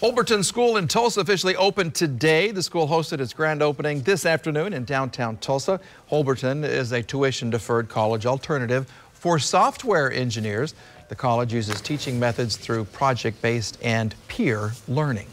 Holberton School in Tulsa officially opened today. The school hosted its grand opening this afternoon in downtown Tulsa. Holberton is a tuition-deferred college alternative for software engineers. The college uses teaching methods through project-based and peer learning.